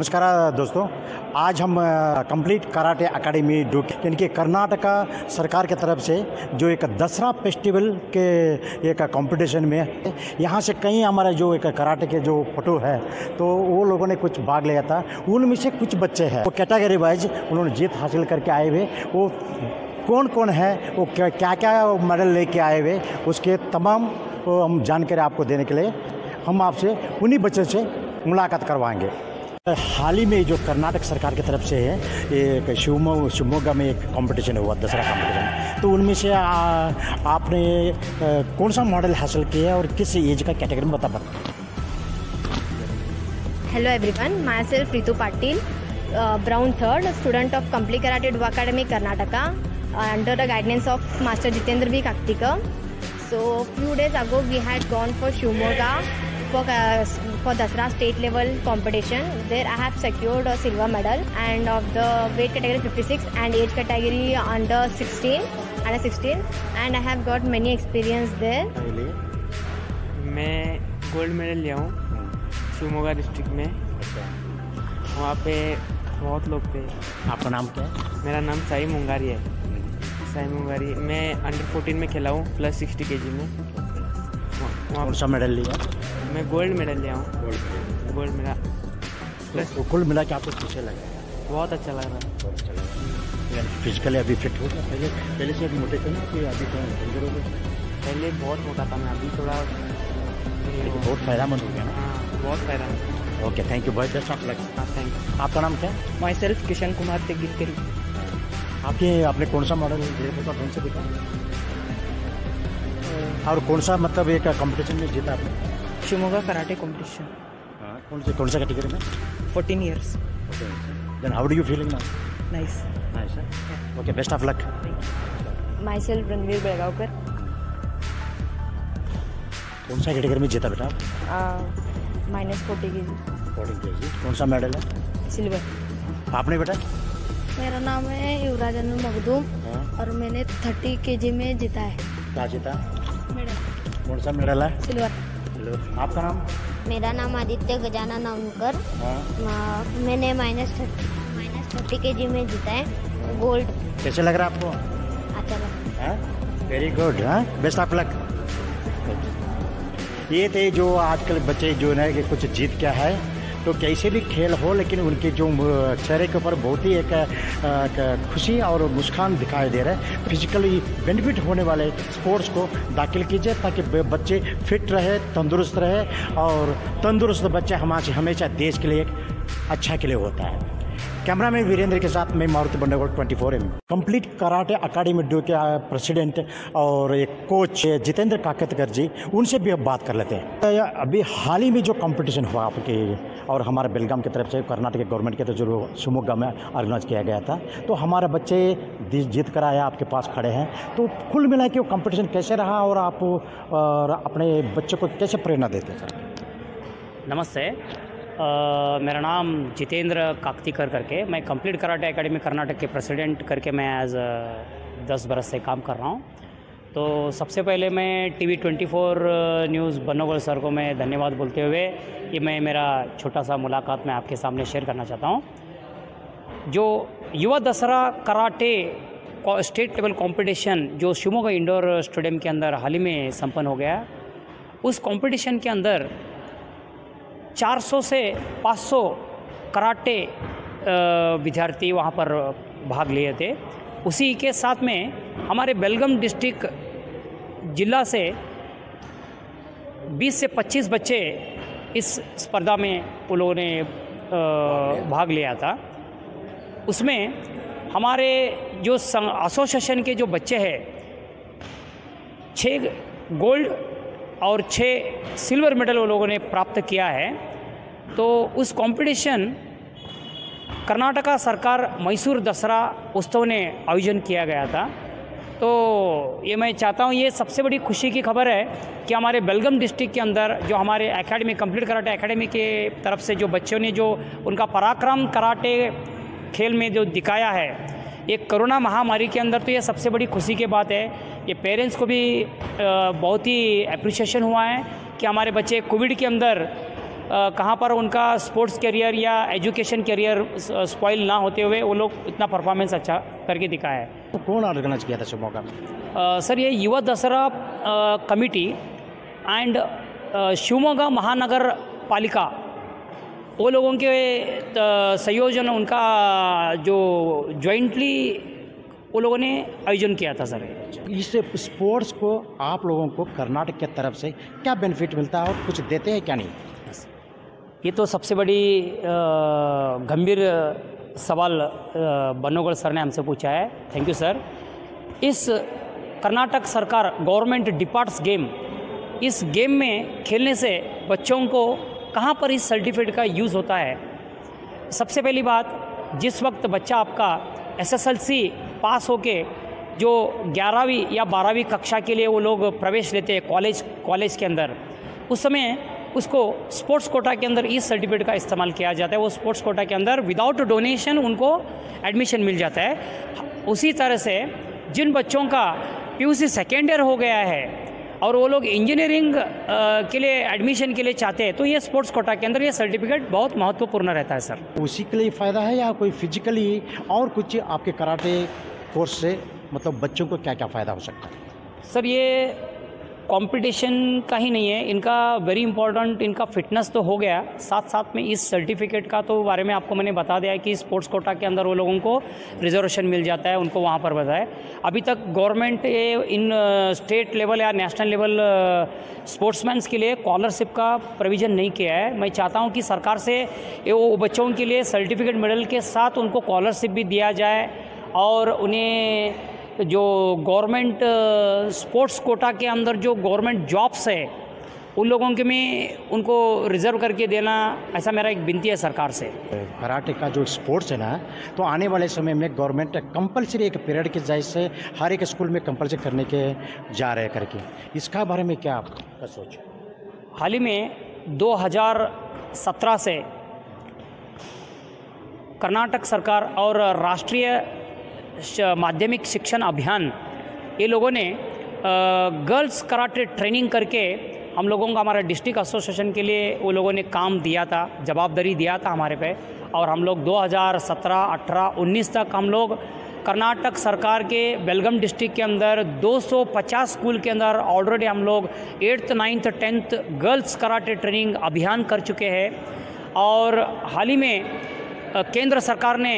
नमस्कार, दोस्तों। आज हम कंप्लीट कराटे अकेडमी डूक यानी कर्नाटका सरकार के तरफ़ से जो एक दसरा फेस्टिवल के एक कंपटीशन में यहाँ से कई हमारे जो एक कराटे के जो फ़ोटो है तो वो लोगों ने कुछ भाग लिया था। उनमें से कुछ बच्चे हैं। वो कैटेगरी वाइज उन्होंने जीत हासिल करके आए हुए। वो कौन कौन है, वो क्या क्या मेडल लेके आए हुए, उसके तमाम हम जानकारी आपको देने के लिए हम आपसे उन्हीं बच्चों से मुलाकात करवाएँगे। हाल ही में जो कर्नाटक सरकार की तरफ़ से है एक शिवमो शिवमोगा में एक कंपटीशन हुआ दसरा कंपटीशन तो उनमें से आ, आपने आ, कौन सा मॉडल हासिल किया और किस एज का कैटेगरी बता hello everyone myself Pritu Patil brown third student of complete karate academy Karnataka under the guidance of master Jitendra भी Kartik so few days ago we had gone for Shivamogga for, uh, for Dasra state level competition. There I have secured a silver medal and of the weight category 56 and age category under 16, under 16 and I have got many experience there. मैं gold medal लिया हूँ Shivamogga district में वहाँ पे बहुत लोग थे आपका नाम क्या है मेरा नाम साई मुंगारी है साई मुंगारी मैं अंडर फोर्टीन में खेला हूँ प्लस सिक्सटी के जी में कौन सा मेडल लिया। मैं गोल्ड मेडल लिया हूँ। गोल्ड मेडल प्लस तो कुल मिला के आपको पीछे लगा? बहुत अच्छा लग रहा है बहुत अच्छा लगा। यानी फिजिकली अभी फिट हो गया? पहले पहले से अभी मोटे थे ना कि अभी तो कमज़ोर हो गए पहले बहुत मोटा था मैं अभी थोड़ा बहुत फ़ायदेमंद हो गया ना? हाँ बहुत फ़ायदा है ओके थैंक यू बहुत बेस्ट ऑफ़ लक हाँ थैंक यू आपका नाम क्या? है माई सेल्फ किशन कुमार तेगिलकरी आपके आपने कौन सा मॉडल कौन सा दिखा? और कौन सा मतलब एक कंपटीशन में जीता आपने? शिवमोगा कराटे कॉम्पिटिशन कौन से कौन सा कैटेगरी में? Fourteen years then how do you feeling now nice nice okay best of luck Myself Ranveer Belgaonkar. कौन सा कैटेगरी में जीता बेटा Uh, minus 40 kg फोर्टीन के कौन सा मेडल है? Silver आपने बेटा? मेरा नाम है युवराज अनिल मखदूम हाँ, और मैंने थर्टी के जी में जीता है। क्या जीता? मेडल कौन सा मेडल है? सिल्वर। हेलो आपका नाम? मेरा नाम आदित्य गजानन नवनकर हाँ। मैंने माइनस माइनस थर्टी के जी में जीता है। गोल्ड कैसे लग रहा है आपको? अच्छा लगा वेरी गुड हाँ? बेस्ट ऑफ़ लक ये थे जो आजकल बच्चे जो है कि कुछ जीत क्या है। तो कैसे भी खेल हो, लेकिन उनके जो चेहरे के ऊपर बहुत ही एक खुशी और मुस्कान दिखाई दे रहा है। फिजिकली बेनिफिट होने वाले स्पोर्ट्स को दाखिल कीजिए ताकि बच्चे फिट रहे, तंदुरुस्त रहे और तंदुरुस्त बच्चे हमारे, हमेशा देश के लिए एक अच्छा के लिए होता है। कैमरा मैन वीरेंद्र के साथ मैं Maruti Bandagod 24 M complete karate academy do के प्रेसिडेंट और एक कोच जितेंद्र काकतकर जी, उनसे भी अब बात कर लेते हैं। अभी हाल ही में जो कंपटीशन हुआ आपके और हमारे बेलगाम की तरफ़ से कर्नाटक गवर्नमेंट के तरफ़ जो शिवमोगा में ऑर्गेनाइज किया गया था। तो हमारे बच्चे जीत कर आया आपके पास खड़े हैं। तो कुल मिला के वो कंपटीशन कैसे रहा और आप, और अपने बच्चों को कैसे प्रेरणा देते सर? नमस्ते। मेरा नाम जितेंद्र काकतीकर करके, मैं कंप्लीट कराटे एकेडमी कर्नाटक के प्रेसिडेंट करके मैं एज दस बरस से काम कर रहा हूँ। तो सबसे पहले मैं T V twenty four news Banogal sir को मैं धन्यवाद बोलते हुए ये मैं मेरा छोटा सा मुलाकात मैं आपके सामने शेयर करना चाहता हूँ। जो युवा Dasara karate state level competition जो शिवमोगा इंडोर स्टेडियम के अंदर हाल ही में संपन्न हो गया, उस कंपटीशन के अंदर 400 से 500 कराटे विद्यार्थी वहाँ पर भाग लिए थे। उसी के साथ में हमारे बेलगम डिस्ट्रिक्ट जिला से 20 से 25 बच्चे इस स्पर्धा में उन लोगों ने भाग लिया था। उसमें हमारे जो एसोसिएशन के जो बच्चे हैं छः गोल्ड और छः सिल्वर मेडल वो लोगों ने प्राप्त किया है। तो उस कंपटीशन कर्नाटका सरकार, मैसूर दसरा उत्सव ने आयोजन किया गया था। तो ये मैं चाहता हूँ, ये सबसे बड़ी खुशी की खबर है कि हमारे बेलगम डिस्ट्रिक्ट के अंदर जो हमारे एकेडमी कंप्लीट कराटे एकेडमी के तरफ़ से जो बच्चों ने जो उनका पराक्रम कराटे खेल में जो दिखाया है, ये कोरोना महामारी के अंदर तो ये सबसे बड़ी खुशी की बात है। ये पेरेंट्स को भी बहुत ही अप्रिसिएशन हुआ है कि हमारे बच्चे कोविड के अंदर कहाँ पर उनका स्पोर्ट्स करियर या एजुकेशन करियर स्पॉइल ना होते हुए वो लोग इतना परफॉर्मेंस अच्छा करके दिखाया है। तो कौन ऑर्गेनाइज किया था मौका में? सर ये युवा अ, कमिटी एंड शिवमोगा महानगर पालिका वो लोगों के संयोजन उनका जो जॉइंटली वो लोगों ने आयोजन किया था सर। इस स्पोर्ट्स को आप लोगों को कर्नाटक के तरफ़ से क्या बेनिफिट मिलता है और कुछ देते हैं क्या नहीं? ये तो सबसे बड़ी गंभीर सवाल बनोगढ़ सर ने हमसे पूछा है। थैंक यू सर इस कर्नाटक सरकार गवर्नमेंट डिपार्ट्स गेम, इस गेम में खेलने से बच्चों को कहाँ पर इस सर्टिफिकेट का यूज़ होता है? सबसे पहली बात, जिस वक्त बच्चा आपका एसएसएलसी पास होके जो ग्यारहवीं या बारहवीं कक्षा के लिए वो लोग प्रवेश लेते हैं कॉलेज कॉलेज के अंदर, उस समय उसको स्पोर्ट्स कोटा के अंदर इस सर्टिफिकेट का इस्तेमाल किया जाता है। वो स्पोर्ट्स कोटा के अंदर विदाउट डोनेशन उनको एडमिशन मिल जाता है। उसी तरह से जिन बच्चों का पीयूसी सेकेंड ईयर हो गया है और वो लोग इंजीनियरिंग के लिए एडमिशन के लिए चाहते हैं तो ये स्पोर्ट्स कोटा के अंदर ये सर्टिफिकेट बहुत महत्वपूर्ण रहता है सर उसी के लिए फ़ायदा है या कोई फिजिकली और कुछ आपके कराटे कोर्स से मतलब बच्चों को क्या क्या फ़ायदा हो सकता है? सर ये कंपटीशन का ही नहीं है, इनका वेरी इंपॉर्टेंट इनका फिटनेस तो हो गया। साथ साथ में इस सर्टिफिकेट का तो बारे में आपको मैंने बता दिया है कि स्पोर्ट्स कोटा के अंदर वो लोगों को रिजर्वेशन मिल जाता है, उनको वहाँ पर बताए अभी तक गवर्नमेंट ये इन स्टेट लेवल या नेशनल लेवल स्पोर्ट्समैन्स के लिए स्कॉलरशिप का प्रोविज़न नहीं किया है। मैं चाहता हूँ कि सरकार से वो बच्चों के लिए सर्टिफिकेट मेडल के साथ उनको स्कॉलरशिप भी दिया जाए और उन्हें जो गवर्नमेंट स्पोर्ट्स कोटा के अंदर जो गवर्नमेंट जॉब्स है उन लोगों के में उनको रिज़र्व करके देना ऐसा मेरा एक विनती है सरकार से। कराटे का जो स्पोर्ट्स है ना तो आने वाले समय में गवर्नमेंट कंपलसरी एक पीरियड के जैसे हर एक स्कूल में कंपलसरी करने के जा रहे करके। इसका बारे में क्या आपका सोच? हाल ही में 2017 से कर्नाटक सरकार और राष्ट्रीय माध्यमिक शिक्षण अभियान। ये लोगों ने गर्ल्स कराटे ट्रेनिंग करके हम लोगों को हमारा डिस्ट्रिक्ट एसोसिएशन के लिए वो लोगों ने काम दिया था जवाबदारी दिया था हमारे पे। और हम लोग 2017, 18, 19 तक हम लोग कर्नाटक सरकार के बेलगम डिस्ट्रिक्ट के अंदर 250 स्कूल के अंदर ऑलरेडी हम लोग eighth ninth tenth girls karate training अभियान कर चुके हैं। और हाल ही में केंद्र सरकार ने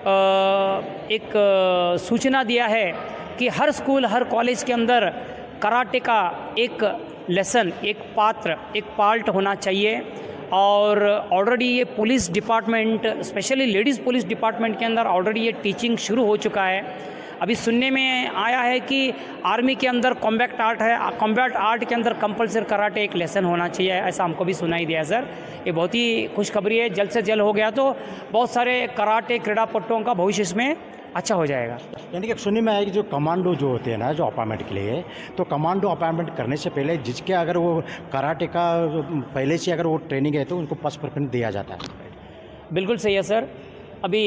एक सूचना दिया है कि हर स्कूल, हर कॉलेज के अंदर कराटे का एक लेसन, एक पात्र, एक पार्ट होना चाहिए और ऑलरेडी ये police department specially ladies police department के अंदर ऑलरेडी ये टीचिंग शुरू हो चुका है। अभी सुनने में आया है कि आर्मी के अंदर कॉम्बैक्ट आर्ट है। कॉम्बैक्ट आर्ट के अंदर कंपलसरी कराटे एक लेसन होना चाहिए ऐसा हमको भी सुनाई दिया सर ये बहुत ही खुशखबरी है। जल्द से जल्द हो गया तो बहुत सारे कराटे क्रीड़ापटुओं का भविष्य इसमें अच्छा हो जाएगा। यानी कि सुनने में आया कि जो कमांडो जो होते हैं ना जो अपॉइंटमेंट के लिए तो कमांडो अपॉइंटमेंट करने से पहले जिसके अगर वो कराटे का पहले से अगर वो ट्रेनिंग है तो उनको फ़र्स्ट प्रेफरेंस दिया जाता है। बिल्कुल सही है सर अभी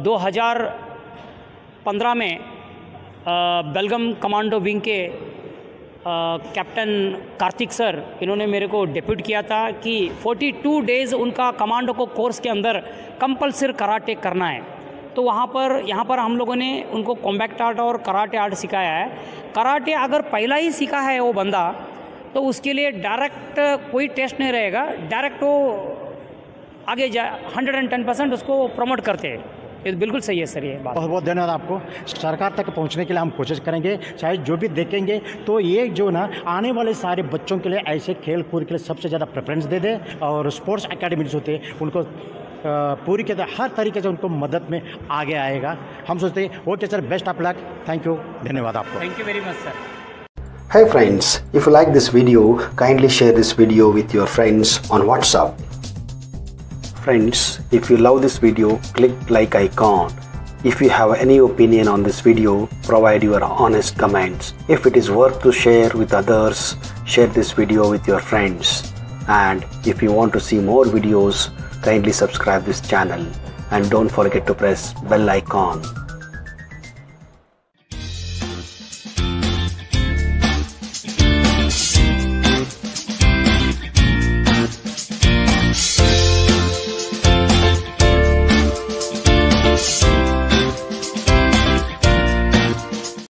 दो हज़ार पंद्रह में बेलगम कमांडो विंग के कैप्टन कार्तिक सर, इन्होंने मेरे को डेप्यूट किया था कि 42 डेज़ उनका कमांडो को कोर्स के अंदर कंपलसर कराटे करना है। तो वहाँ पर, यहाँ पर हम लोगों ने उनको कॉम्बैक्ट आर्ट और कराटे आर्ट सिखाया है। कराटे अगर पहला ही सीखा है वो बंदा तो उसके लिए डायरेक्ट कोई टेस्ट नहीं रहेगा। डायरेक्ट वो आगे जा हंड्रेड एंड टेन परसेंट उसको प्रमोट करते हैं। ये बिल्कुल सही है सर ये बात। बहुत बहुत धन्यवाद आपको। सरकार तक पहुँचने के लिए हम कोशिश करेंगे चाहे जो भी देखेंगे तो ये जो ना आने वाले सारे बच्चों के लिए ऐसे खेल कूद के लिए सबसे ज़्यादा प्रेफरेंस दे दे और स्पोर्ट्स अकेडमीज होते हैं उनको पूरी के हर तरीके से उनको मदद में आगे आएगा। हम सोचते हैं okay sir best of luck thank you धन्यवाद आपको। Thank you very much sir Hey friends, if you like this video, kindly share this video with your friends on WhatsApp. Friends, if you love this video, click like icon. If you have any opinion on this video, provide your honest comments. If it is worth to share with others, share this video with your friends. And if you want to see more videos, kindly subscribe this channel and don't forget to press bell icon